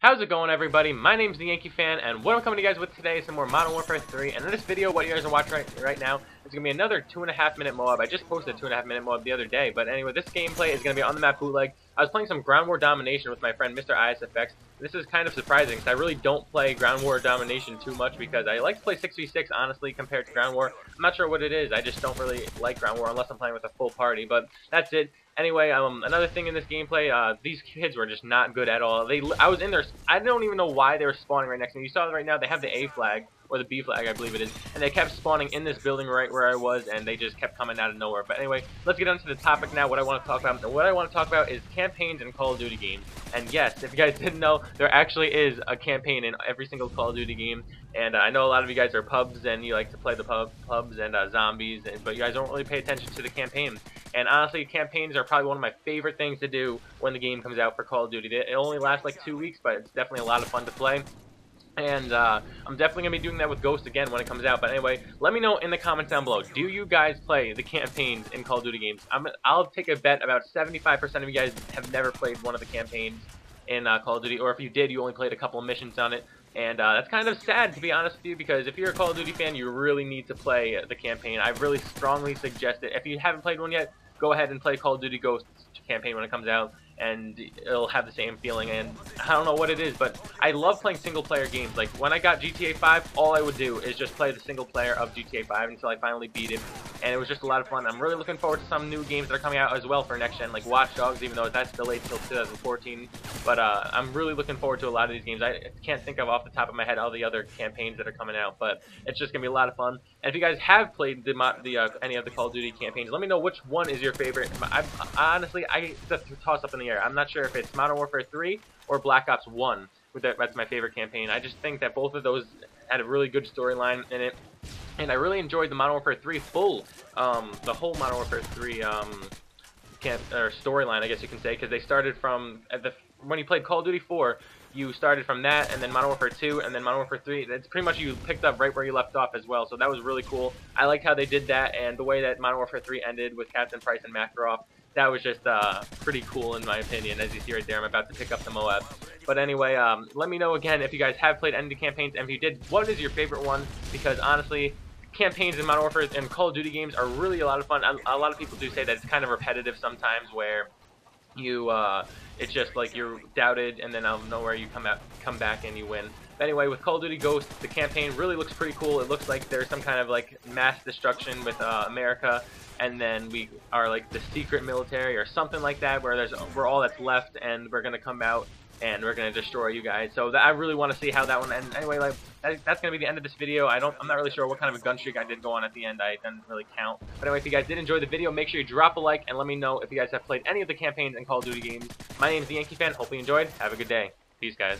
How's it going everybody? My name's the Yankee Fan and what I'm coming to you guys with today is some more Modern Warfare 3 and in this video what you guys are watching right, right now is going to be another two and a half minute MOAB. I just posted a two and a half minute MOAB the other day but anyway this gameplay is going to be on the map bootleg. I was playing some Ground War Domination with my friend Mr. ISFX. This is kind of surprising because I really don't play Ground War Domination too much because I like to play 6v6 honestly compared to Ground War. I'm not sure what it is, I just don't really like Ground War unless I'm playing with a full party but that's it. Anyway, um, another thing in this gameplay, uh, these kids were just not good at all. They, I was in there, I don't even know why they were spawning right next to me. You saw right now, they have the A flag, or the B flag, I believe it is, and they kept spawning in this building right where I was, and they just kept coming out of nowhere. But anyway, let's get on to the topic now, what I want to talk about. what I want to talk about is campaigns in Call of Duty games. And yes, if you guys didn't know, there actually is a campaign in every single Call of Duty game. And uh, I know a lot of you guys are pubs, and you like to play the pub, pubs and uh, zombies, and, but you guys don't really pay attention to the campaign. And honestly, campaigns are probably one of my favorite things to do when the game comes out for Call of Duty. It only lasts like two weeks, but it's definitely a lot of fun to play. And uh, I'm definitely going to be doing that with Ghost again when it comes out. But anyway, let me know in the comments down below. Do you guys play the campaigns in Call of Duty games? I'm, I'll take a bet about 75% of you guys have never played one of the campaigns in uh, Call of Duty. Or if you did, you only played a couple of missions on it. And uh, that's kind of sad, to be honest with you, because if you're a Call of Duty fan, you really need to play the campaign. I really strongly suggest it. If you haven't played one yet, go ahead and play Call of Duty Ghosts campaign when it comes out and it'll have the same feeling and I don't know what it is but I love playing single player games. Like when I got GTA 5 all I would do is just play the single player of GTA 5 until I finally beat it and it was just a lot of fun I'm really looking forward to some new games that are coming out as well for next gen like Watch Dogs even though that's delayed till 2014 but uh, I'm really looking forward to a lot of these games I can't think of off the top of my head all the other campaigns that are coming out but it's just gonna be a lot of fun and if you guys have played the, the uh, any of the Call of Duty campaigns let me know which one is your favorite I, honestly I just toss up in the air. I'm not sure if it's Modern Warfare 3 or Black Ops 1. That's my favorite campaign. I just think that both of those had a really good storyline in it. And I really enjoyed the Modern Warfare 3 full, um, the whole Modern Warfare 3 um, or storyline, I guess you can say, because they started from the when you played Call of Duty 4, you started from that, and then Modern Warfare 2, and then Modern Warfare 3. It's pretty much you picked up right where you left off as well, so that was really cool. I liked how they did that, and the way that Modern Warfare 3 ended with Captain Price and Makarov that was just uh, pretty cool in my opinion. As you see right there, I'm about to pick up the MOAB. But anyway, um, let me know again if you guys have played any of the campaigns, and if you did, what is your favorite one? Because honestly, campaigns in Modern Warfare and Call of Duty games are really a lot of fun. A, a lot of people do say that it's kind of repetitive sometimes, where you uh, it's just like you're doubted, and then out of nowhere you come out, come back and you win. But anyway, with Call of Duty Ghosts, the campaign really looks pretty cool. It looks like there's some kind of like mass destruction with uh, America and then we are like the secret military or something like that where there's we're all that's left and we're gonna come out and we're gonna destroy you guys. So that, I really want to see how that one ends. Anyway like that, that's gonna be the end of this video. I don't I'm not really sure what kind of a gun streak I did go on at the end. I didn't really count. But anyway if you guys did enjoy the video make sure you drop a like and let me know if you guys have played any of the campaigns in Call of Duty games. My name is the Yankee fan. Hope you enjoyed. Have a good day. Peace guys